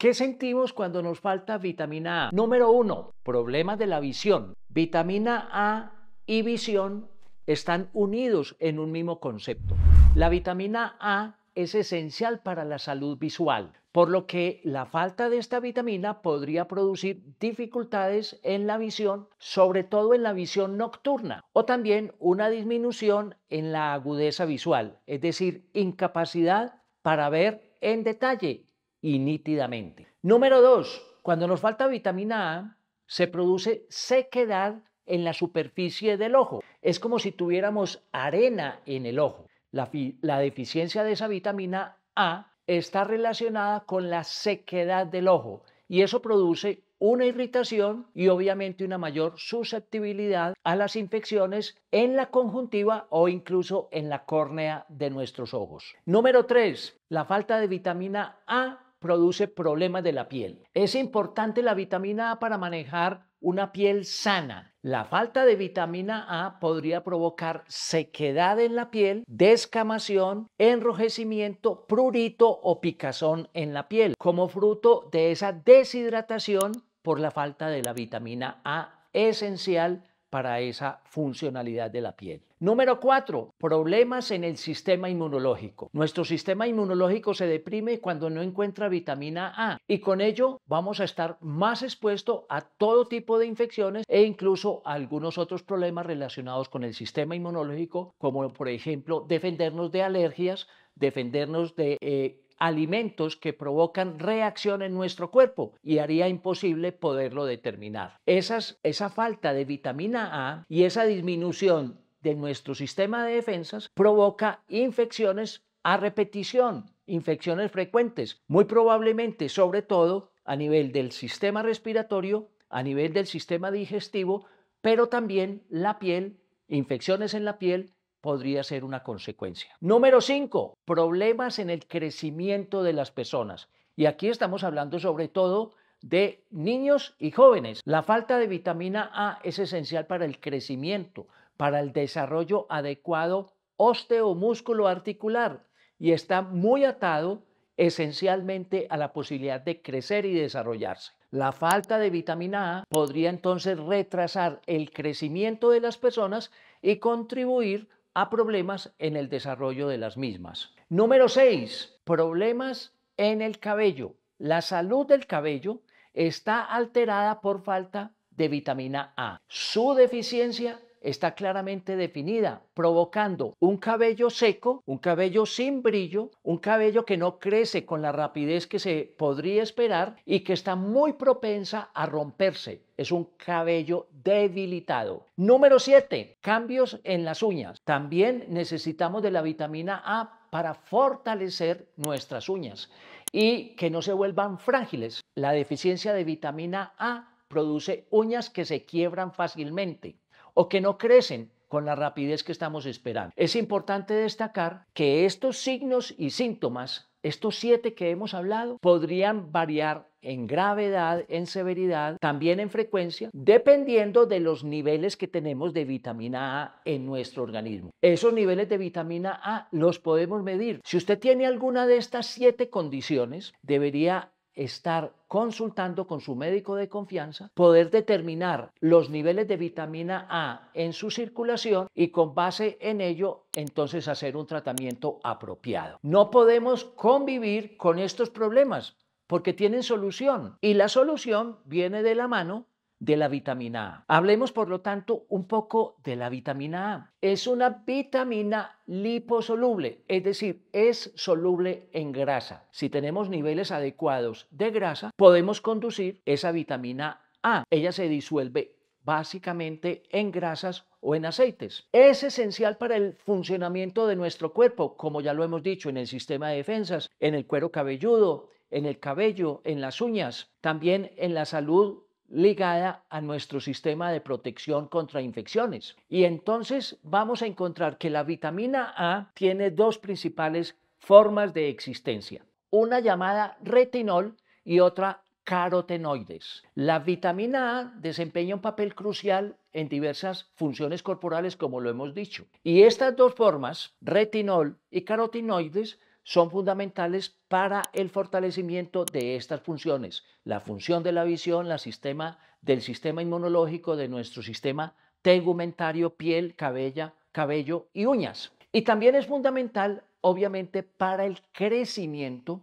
¿Qué sentimos cuando nos falta vitamina A? Número uno, problemas de la visión. Vitamina A y visión están unidos en un mismo concepto. La vitamina A es esencial para la salud visual, por lo que la falta de esta vitamina podría producir dificultades en la visión, sobre todo en la visión nocturna, o también una disminución en la agudeza visual, es decir, incapacidad para ver en detalle y nítidamente. Número dos, cuando nos falta vitamina A, se produce sequedad en la superficie del ojo. Es como si tuviéramos arena en el ojo. La, deficiencia de esa vitamina A está relacionada con la sequedad del ojo y eso produce una irritación y obviamente una mayor susceptibilidad a las infecciones en la conjuntiva o incluso en la córnea de nuestros ojos. Número 3. La falta de vitamina A produce problemas de la piel. Es importante la vitamina A para manejar una piel sana. La falta de vitamina A podría provocar sequedad en la piel, descamación, enrojecimiento, prurito o picazón en la piel, como fruto de esa deshidratación por la falta de la vitamina A esencial para esa funcionalidad de la piel. Número cuatro, problemas en el sistema inmunológico. Nuestro sistema inmunológico se deprime cuando no encuentra vitamina A y con ello vamos a estar más expuesto a todo tipo de infecciones e incluso a algunos otros problemas relacionados con el sistema inmunológico, como por ejemplo defendernos de alergias, defendernos de eh, alimentos que provocan reacción en nuestro cuerpo y haría imposible poderlo determinar. esa falta de vitamina A y esa disminución de nuestro sistema de defensas provoca infecciones a repetición, infecciones frecuentes, muy probablemente sobre todo a nivel del sistema respiratorio, a nivel del sistema digestivo, pero también la piel, infecciones en la piel podría ser una consecuencia. Número 5, problemas en el crecimiento de las personas. Y aquí estamos hablando sobre todo de niños y jóvenes. La falta de vitamina A es esencial para el crecimiento, para el desarrollo adecuado osteomúsculo articular y está muy atado esencialmente a la posibilidad de crecer y desarrollarse. La falta de vitamina A podría entonces retrasar el crecimiento de las personas y contribuir a problemas en el desarrollo de las mismas. Número 6. Problemas en el cabello. La salud del cabello está alterada por falta de vitamina A. Su deficiencia está claramente definida, provocando un cabello seco, un cabello sin brillo, un cabello que no crece con la rapidez que se podría esperar y que está muy propensa a romperse. Es un cabello debilitado. Número 7. Cambios en las uñas. También necesitamos de la vitamina A para fortalecer nuestras uñas y que no se vuelvan frágiles. La deficiencia de vitamina A produce uñas que se quiebran fácilmente o que no crecen con la rapidez que estamos esperando. Es importante destacar que estos signos y síntomas, estos siete que hemos hablado, podrían variar en gravedad, en severidad, también en frecuencia, dependiendo de los niveles que tenemos de vitamina A en nuestro organismo. Esos niveles de vitamina A los podemos medir. Si usted tiene alguna de estas siete condiciones, debería estar consultando con su médico de confianza, poder determinar los niveles de vitamina A en su circulación y con base en ello entonces hacer un tratamiento apropiado. No podemos convivir con estos problemas porque tienen solución y la solución viene de la mano de la vitamina A. Hablemos, por lo tanto, un poco de la vitamina A. Es una vitamina liposoluble, es decir, es soluble en grasa. Si tenemos niveles adecuados de grasa, podemos conducir esa vitamina A. Ella se disuelve básicamente en grasas o en aceites. Es esencial para el funcionamiento de nuestro cuerpo, como ya lo hemos dicho, en el sistema de defensas, en el cuero cabelludo, en el cabello, en las uñas, también en la salud ligada a nuestro sistema de protección contra infecciones. Y entonces vamos a encontrar que la vitamina A tiene dos principales formas de existencia, una llamada retinol y otra carotenoides. La vitamina A desempeña un papel crucial en diversas funciones corporales, como lo hemos dicho. Y estas dos formas, retinol y carotenoides, son fundamentales para el fortalecimiento de estas funciones, la función de la visión, la sistema, del sistema inmunológico, de nuestro sistema tegumentario, piel, cabella, cabello y uñas. Y también es fundamental, obviamente, para el crecimiento,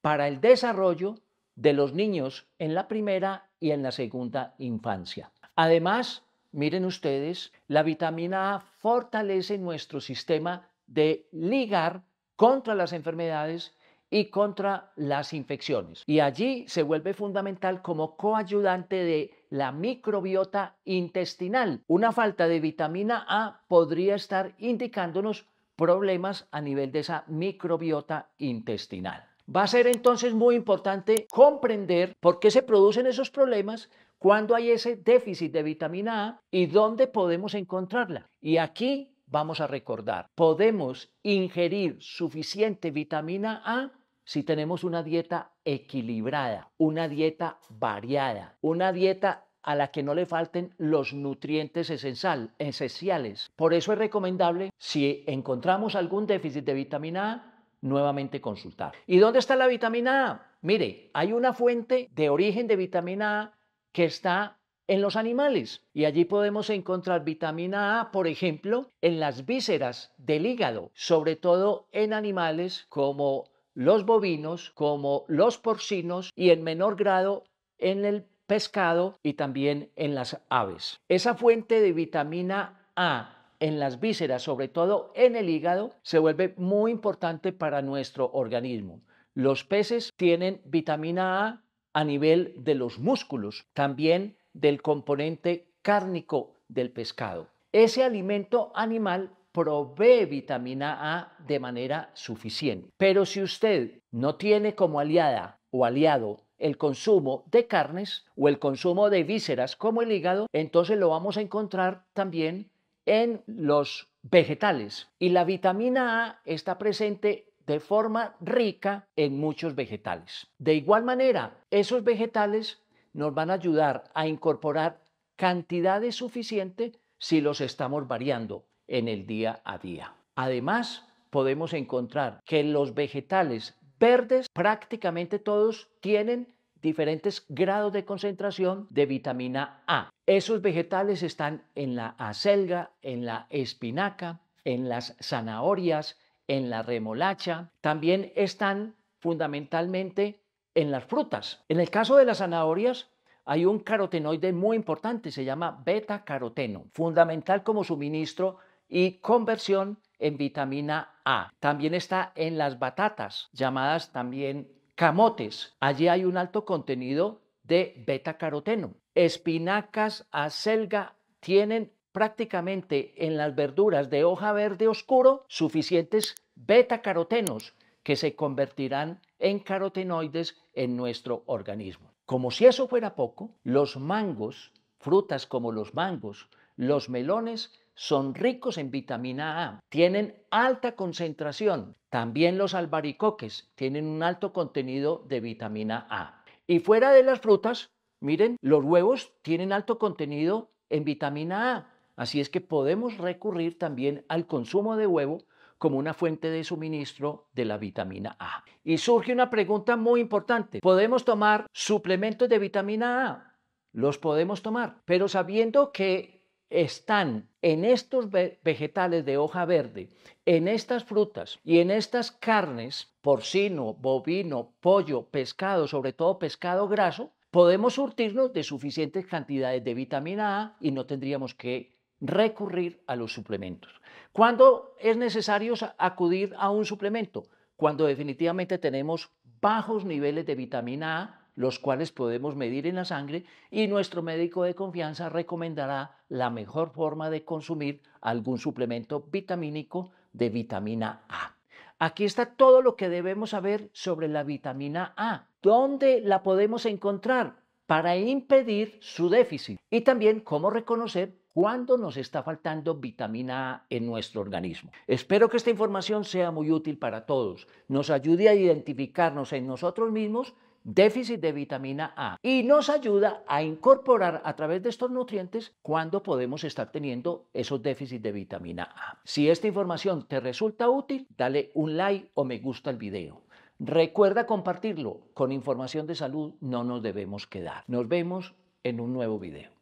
para el desarrollo de los niños en la primera y en la segunda infancia. Además, miren ustedes, la vitamina A fortalece nuestro sistema de ligar contra las enfermedades y contra las infecciones. Y allí se vuelve fundamental como coayudante de la microbiota intestinal. Una falta de vitamina A podría estar indicándonos problemas a nivel de esa microbiota intestinal. Va a ser entonces muy importante comprender por qué se producen esos problemas cuando hay ese déficit de vitamina A y dónde podemos encontrarla. Y aquí vamos a recordar, podemos ingerir suficiente vitamina A si tenemos una dieta equilibrada, una dieta variada, una dieta a la que no le falten los nutrientes esenciales. Por eso es recomendable, si encontramos algún déficit de vitamina A, nuevamente consultar. ¿Y dónde está la vitamina A? Mire, hay una fuente de origen de vitamina A que está en los animales. Y allí podemos encontrar vitamina A, por ejemplo, en las vísceras del hígado, sobre todo en animales como los bovinos, como los porcinos y en menor grado en el pescado y también en las aves. Esa fuente de vitamina A en las vísceras, sobre todo en el hígado, se vuelve muy importante para nuestro organismo. Los peces tienen vitamina A a nivel de los músculos, también del componente cárnico del pescado. Ese alimento animal provee vitamina A de manera suficiente. Pero si usted no tiene como aliada o aliado el consumo de carnes o el consumo de vísceras como el hígado, entonces lo vamos a encontrar también en los vegetales. Y la vitamina A está presente de forma rica en muchos vegetales. De igual manera, esos vegetales nos van a ayudar a incorporar cantidades suficientes si los estamos variando en el día a día. Además, podemos encontrar que los vegetales verdes prácticamente todos tienen diferentes grados de concentración de vitamina A. Esos vegetales están en la acelga, en la espinaca, en las zanahorias, en la remolacha, también están fundamentalmente en las frutas. En el caso de las zanahorias, hay un carotenoide muy importante, se llama beta-caroteno, fundamental como suministro y conversión en vitamina A. También está en las batatas, llamadas también camotes. Allí hay un alto contenido de beta-caroteno. Espinacas, acelga, tienen prácticamente en las verduras de hoja verde oscuro suficientes beta-carotenos que se convertirán en carotenoides en nuestro organismo. Como si eso fuera poco, los mangos, frutas como los mangos, los melones, son ricos en vitamina A, tienen alta concentración. También los albaricoques tienen un alto contenido de vitamina A. Y fuera de las frutas, miren, los huevos tienen alto contenido en vitamina A. Así es que podemos recurrir también al consumo de huevo como una fuente de suministro de la vitamina A. Y surge una pregunta muy importante. ¿Podemos tomar suplementos de vitamina A? Los podemos tomar, pero sabiendo que están en estos vegetales de hoja verde, en estas frutas y en estas carnes, porcino, bovino, pollo, pescado, sobre todo pescado graso, podemos surtirnos de suficientes cantidades de vitamina A y no tendríamos que recurrir a los suplementos. ¿Cuándo es necesario acudir a un suplemento? Cuando definitivamente tenemos bajos niveles de vitamina A, los cuales podemos medir en la sangre y nuestro médico de confianza recomendará la mejor forma de consumir algún suplemento vitamínico de vitamina A. Aquí está todo lo que debemos saber sobre la vitamina A. ¿Dónde la podemos encontrar para impedir su déficit y también cómo reconocer cuándo nos está faltando vitamina A en nuestro organismo. Espero que esta información sea muy útil para todos, nos ayude a identificarnos en nosotros mismos déficit de vitamina A y nos ayuda a incorporar a través de estos nutrientes cuando podemos estar teniendo esos déficits de vitamina A. Si esta información te resulta útil, dale un like o me gusta al video. Recuerda compartirlo. Con información de salud no nos debemos quedar. Nos vemos en un nuevo video.